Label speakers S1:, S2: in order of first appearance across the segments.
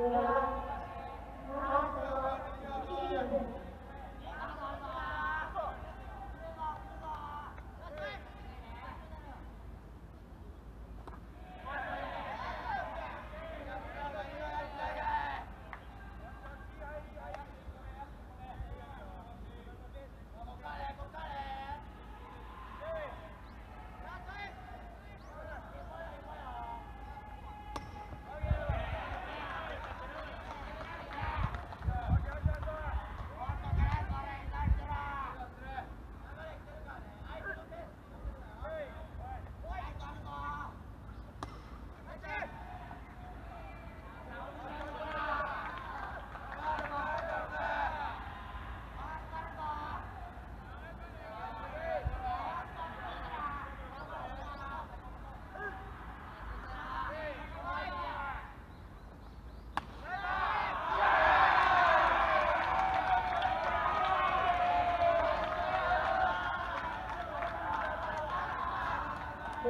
S1: Uhum.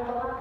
S1: Thank you.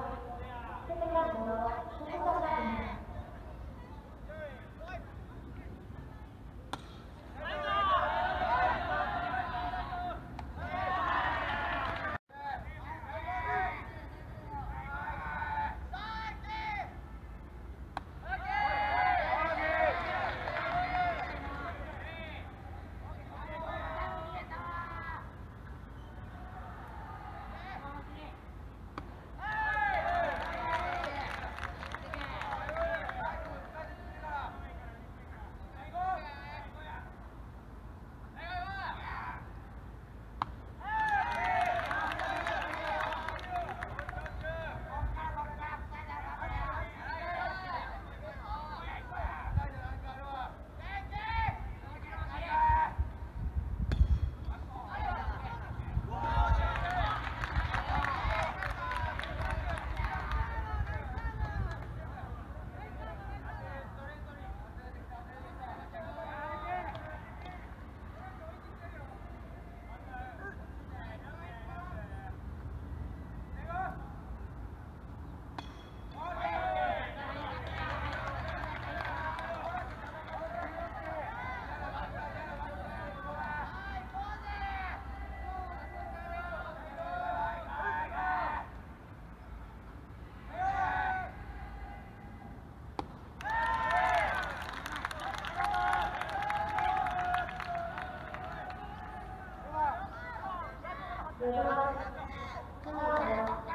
S1: は。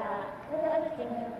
S1: about, with other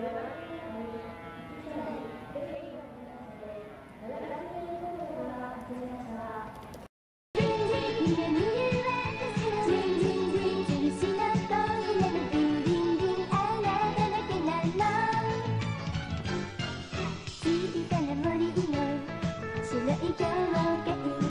S1: Thank you.